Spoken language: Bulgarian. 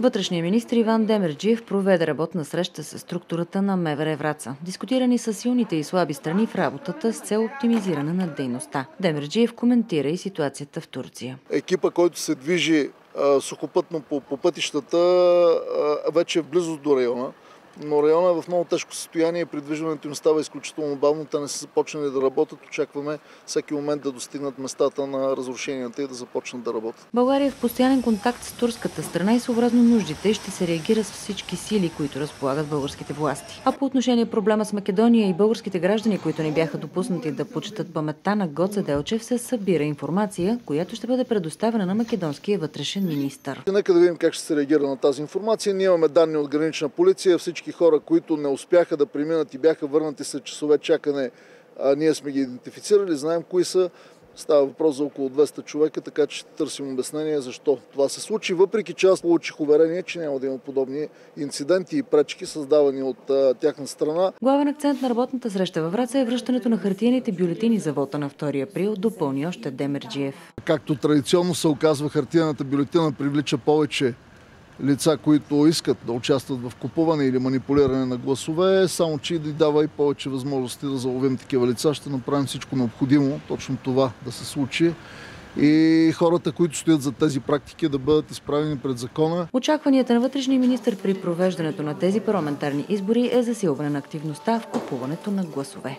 Вътрешният министр Иван Демерджиев проведе работна среща с структурата на МВР Враца. Дискутирани са силните и слаби страни в работата с цел оптимизиране на дейността. Демерджиев коментира и ситуацията в Турция. Екипа, който се движи сухопътно по, по пътищата, вече е в близост до района но района е в много тежко състояние придвижването им става изключително бавно. Те не са започнали да работят. Очакваме всеки момент да достигнат местата на разрушенията и да започнат да работят. България е в постоянен контакт с турската страна и съобразно нуждите ще се реагира с всички сили, които разполагат българските власти. А по отношение проблема с Македония и българските граждани, които не бяха допуснати да почитат паметта на Гоце Делчев, се събира информация, която ще бъде предоставена на македонския вътрешен министр. Нека да видим как ще се реагира на тази информация. Ние имаме данни от гранична полиция. Всички всички хора, които не успяха да преминат и бяха върнати след часове чакане, а ние сме ги идентифицирали, знаем кои са. Става въпрос за около 200 човека, така че търсим обяснение защо това се случи, въпреки че аз получих уверение, че няма да има подобни инциденти и пречки, създавани от а, тяхна страна. Главен акцент на работната среща във Враца е връщането на хартияните бюлетини за вота на 2 април, допълни още Демерджиев. Както традиционно се оказва, хартияната бюлетина привлича повече лица, които искат да участват в купуване или манипулиране на гласове, само че да дава и повече възможности да заловим такива лица. Ще направим всичко необходимо, точно това да се случи и хората, които стоят за тези практики, да бъдат изправени пред закона. Очакванията на вътрешния министр при провеждането на тези парламентарни избори е засилване на активността в купуването на гласове.